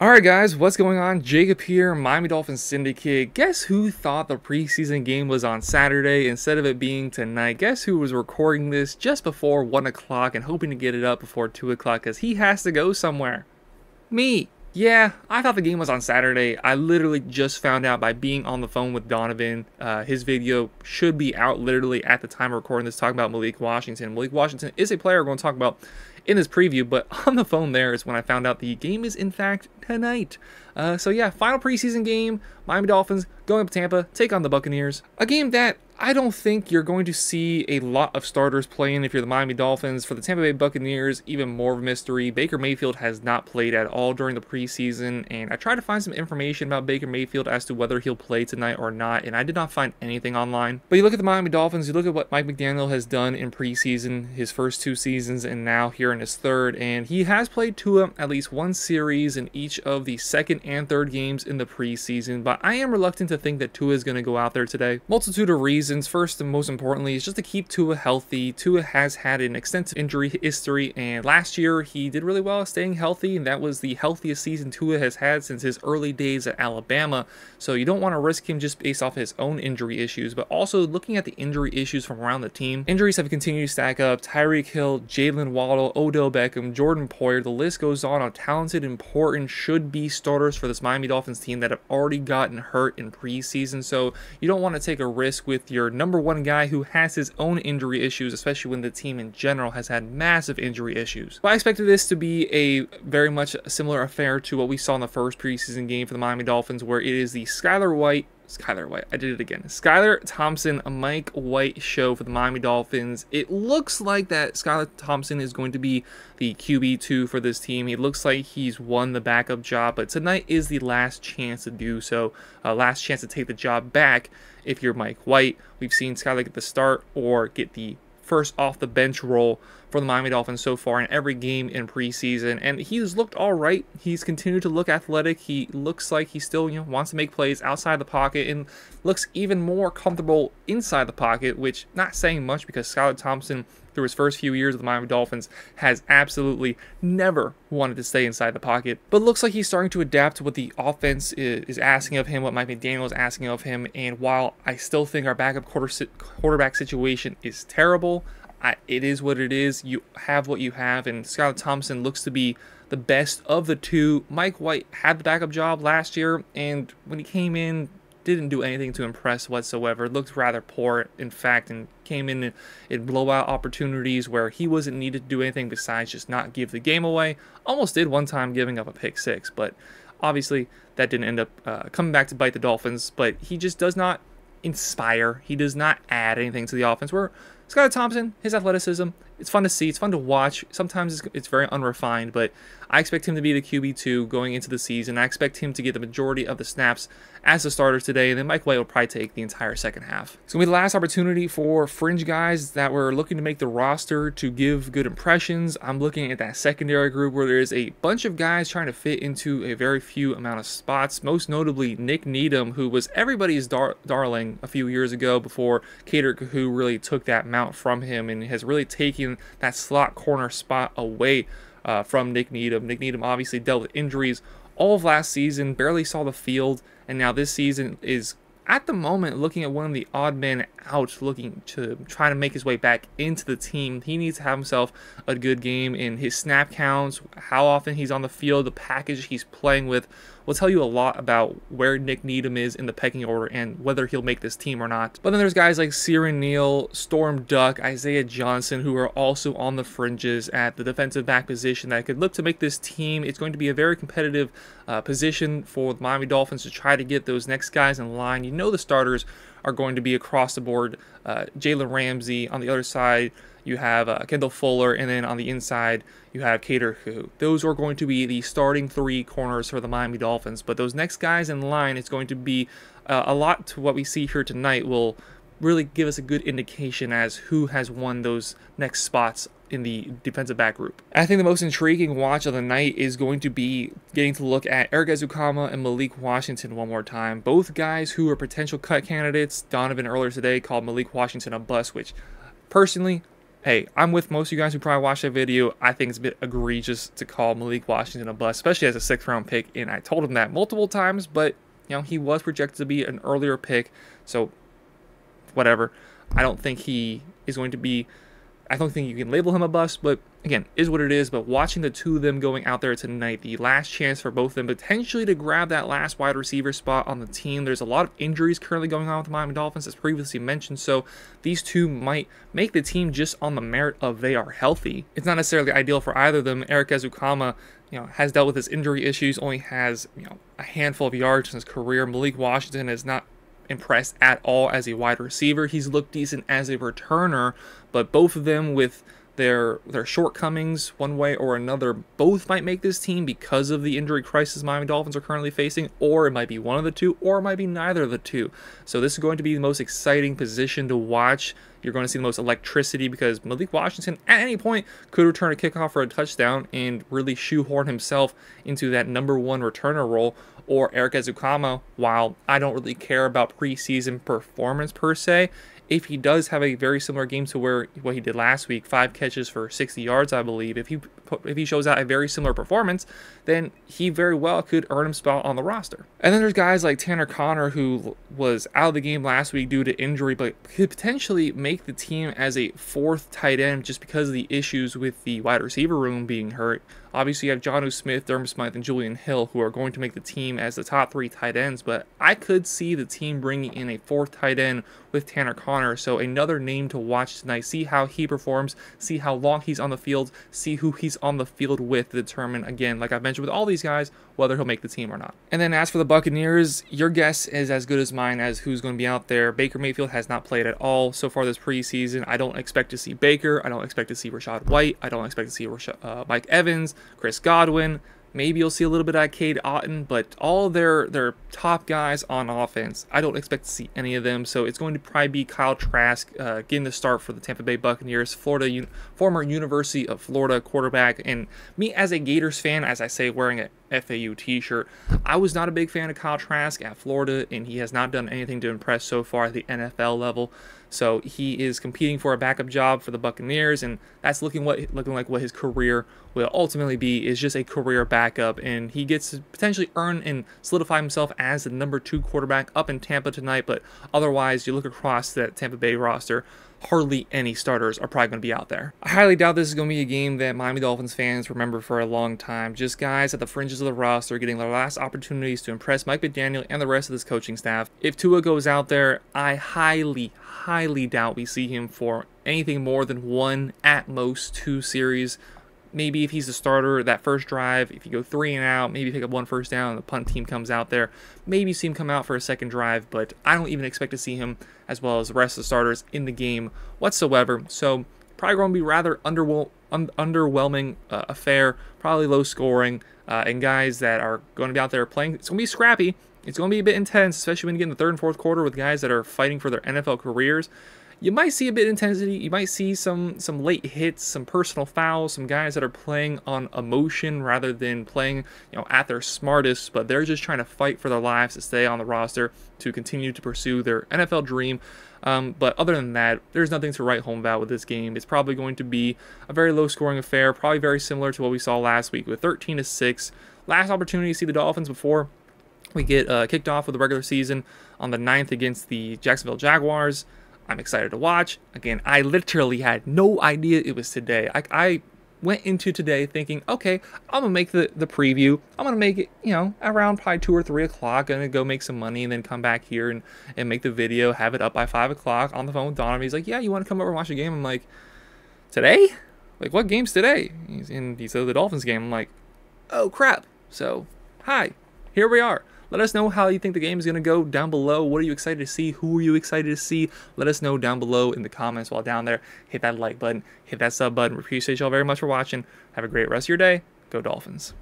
Alright guys, what's going on? Jacob here, Miami Dolphins Syndicate. Guess who thought the preseason game was on Saturday instead of it being tonight? Guess who was recording this just before 1 o'clock and hoping to get it up before 2 o'clock because he has to go somewhere? Me. Yeah, I thought the game was on Saturday. I literally just found out by being on the phone with Donovan. Uh, his video should be out literally at the time of recording this, talking about Malik Washington. Malik Washington is a player we're going to talk about in this preview, but on the phone there is when I found out the game is in fact tonight. Uh, so yeah, final preseason game, Miami Dolphins going up to Tampa, take on the Buccaneers. A game that I don't think you're going to see a lot of starters playing if you're the Miami Dolphins. For the Tampa Bay Buccaneers, even more of a mystery. Baker Mayfield has not played at all during the preseason, and I tried to find some information about Baker Mayfield as to whether he'll play tonight or not, and I did not find anything online. But you look at the Miami Dolphins, you look at what Mike McDaniel has done in preseason, his first two seasons, and now here in his third, and he has played Tua at least one series in each of the second and third games in the preseason, but I am reluctant to think that Tua is going to go out there today. Multitude of reasons. First and most importantly is just to keep Tua healthy. Tua has had an extensive injury history, and last year he did really well staying healthy, and that was the healthiest season Tua has had since his early days at Alabama. So you don't want to risk him just based off his own injury issues, but also looking at the injury issues from around the team. Injuries have continued to stack up. Tyreek Hill, Jaylen Waddle, Odell Beckham, Jordan Poyer, the list goes on of talented, important, should be starters for this Miami Dolphins team that have already gotten hurt in preseason. So you don't want to take a risk with your number one guy who has his own injury issues, especially when the team in general has had massive injury issues. But I expected this to be a very much similar affair to what we saw in the first preseason game for the Miami Dolphins, where it is the Skylar White Skylar White. I did it again. Skylar Thompson, a Mike White show for the Miami Dolphins. It looks like that Skylar Thompson is going to be the QB2 for this team. It looks like he's won the backup job, but tonight is the last chance to do so. Uh, last chance to take the job back if you're Mike White. We've seen Skylar get the start or get the first off the bench role for the Miami Dolphins so far in every game in preseason, and he's looked all right. He's continued to look athletic. He looks like he still you know wants to make plays outside the pocket and looks even more comfortable inside the pocket, which not saying much because Skylar Thompson through his first few years with the Miami Dolphins has absolutely never wanted to stay inside the pocket. But looks like he's starting to adapt to what the offense is, asking of him, what Mike McDaniel is asking of him. And while I still think our backup quarter, quarterback situation is terrible, I, it is what it is. You have what you have, and Skylar Thompson looks to be the best of the two. Mike White had the backup job last year, and when he came in, didn't do anything to impress whatsoever. Looked rather poor, in fact, and came in in blowout opportunities where he wasn't needed to do anything besides just not give the game away. Almost did one time giving up a pick six, but obviously that didn't end up uh, coming back to bite the Dolphins. But he just does not inspire. He does not add anything to the offense. Where Skylar Thompson, his athleticism, it's fun to see. It's fun to watch. Sometimes it's, it's, very unrefined, but I expect him to be the QB2 going into the season. I expect him to get the majority of the snaps as the starter today, and then Mike White will probably take the entire second half. It's going to be the last opportunity for fringe guys that were looking to make the roster to give good impressions. I'm looking at that secondary group where there is a bunch of guys trying to fit into a very few amount of spots, most notably Nick Needham, who was everybody's dar darling a few years ago before Kader Kohou really took that mount from him and has really taken that slot corner spot away uh, from Nick Needham. Nick Needham obviously dealt with injuries all of last season, barely saw the field, and now this season is at the moment looking at one of the odd men out looking to try to make his way back into the team. He needs to have himself a good game in his snap counts, how often he's on the field, the package he's playing with will tell you a lot about where Nick Needham is in the pecking order and whether he'll make this team or not. But then there's guys like Siran Neal, Storm Duck, Isaiah Johnson, who are also on the fringes at the defensive back position that could look to make this team. It's going to be a very competitive uh, position for the Miami Dolphins to try to get those next guys in line. You know the starters are going to be across the board. Uh, Jalen Ramsey on the other side, you have uh, Kendall Fuller, and then on the inside, you have Kader Kohou. Those are going to be the starting three corners for the Miami Dolphins. But those next guys in line, it's going to be uh, a lot to what we see here tonight will really give us a good indication as who has won those next spots in the defensive back group. I think the most intriguing watch of the night is going to be getting to look at Erik Ezukanma and Malik Washington one more time. Both guys who are potential cut candidates. Donovan earlier today called Malik Washington a bust, which personally hey, I'm with most of you guys who probably watched that video. I think it's a bit egregious to call Malik Washington a bust, especially as a sixth round pick. And I told him that multiple times, but you know, he was projected to be an earlier pick. So whatever. I don't think he is going to be I don't think you can label him a bust, but again, is what it is. But watching the two of them going out there tonight, the last chance for both of them potentially to grab that last wide receiver spot on the team. There's a lot of injuries currently going on with the Miami Dolphins, as previously mentioned. So these two might make the team just on the merit of they are healthy. It's not necessarily ideal for either of them. Erik Ezukanma, you know, has dealt with his injury issues, only has, you know, a handful of yards in his career. Malik Washington is not impressed at all as a wide receiver. He's looked decent as a returner, but both of them with their their shortcomings one way or another both might make this team because of the injury crisis Miami Dolphins are currently facing or it might be one of the two or it might be neither of the two. So this is going to be the most exciting position to watch. You're going to see the most electricity because Malik Washington at any point could return a kickoff for a touchdown and really shoehorn himself into that number one returner role or Erik Ezukanma, while I don't really care about preseason performance per se, if he does have a very similar game to where what he did last week, five catches for 60 yards, I believe, if he if he shows out a very similar performance, then he very well could earn him spot on the roster. And then there's guys like Tanner Conner who was out of the game last week due to injury, but could potentially make the team as a fourth tight end just because of the issues with the wide receiver room being hurt. Obviously, you have Jonnu Smith, Durham Smythe, and Julian Hill who are going to make the team as the top three tight ends, but I could see the team bringing in a fourth tight end with Tanner Conner, So another name to watch tonight. See how he performs, see how long he's on the field, see who he's on the field with to determine, again, like I've mentioned with all these guys, whether he'll make the team or not. And then as for the Buccaneers, your guess is as good as mine as who's going to be out there. Baker Mayfield has not played at all so far this preseason. I don't expect to see Baker. I don't expect to see Rachaad White. I don't expect to see uh, Mike Evans, Chris Godwin. Maybe you'll see a little bit of Cade Otton, but all their their top guys on offense, I don't expect to see any of them. So it's going to probably be Kyle Trask uh, getting the start for the Tampa Bay Buccaneers, Florida former University of Florida quarterback. And me as a Gators fan, as I say, wearing a FAU t-shirt, I was not a big fan of Kyle Trask at Florida, and he has not done anything to impress so far at the NFL level. So he is competing for a backup job for the Buccaneers, and that's looking what looking like what his career will ultimately be is just a career backup, and he gets to potentially earn and solidify himself as the number two quarterback up in Tampa tonight. But otherwise, you look across that Tampa Bay roster, hardly any starters are probably going to be out there. I highly doubt this is going to be a game that Miami Dolphins fans remember for a long time. Just guys at the fringes of the roster getting their last opportunities to impress Mike McDaniel and the rest of this coaching staff. If Tua goes out there, I highly, highly doubt we see him for anything more than one, at most two series maybe if he's the starter that first drive, if you go three and out, maybe pick up one first down, the punt team comes out there, maybe see him come out for a second drive, but I don't even expect to see him as well as the rest of the starters in the game whatsoever. So probably going to be rather un- underwhelming uh, affair, probably low scoring, uh, and guys that are going to be out there playing. It's going to be scrappy. It's going to be a bit intense, especially when you get in the third and fourth quarter with guys that are fighting for their NFL careers you might see a bit of intensity. You might see some some late hits, some personal fouls, some guys that are playing on emotion rather than playing, you know, at their smartest, but they're just trying to fight for their lives to stay on the roster to continue to pursue their NFL dream. Um, but other than that, there's nothing to write home about with this game. It's probably going to be a very low scoring affair, probably very similar to what we saw last week with 13 to 6. Last opportunity to see the Dolphins before we get uh, kicked off with the regular season on the 9th against the Jacksonville Jaguars. I'm excited to watch. Again, I literally had no idea it was today. I, I went into today thinking, okay, I'm gonna make the, the preview. I'm gonna make it, you know, around probably two or three o'clock. I'm Gonna go make some money and then come back here and, and make the video, have it up by five o'clock on the phone with Donovan. He's like, yeah, you want to come over and watch a game? I'm like, today? Like, what game's today? He's in. He said the Dolphins game. I'm like, oh crap. So, hi, here we are. Let us know how you think the game is going to go down below. What are you excited to see? Who are you excited to see? Let us know down below in the comments while down there. Hit that like button, hit that sub button. We appreciate y'all very much for watching. Have a great rest of your day. Go Dolphins.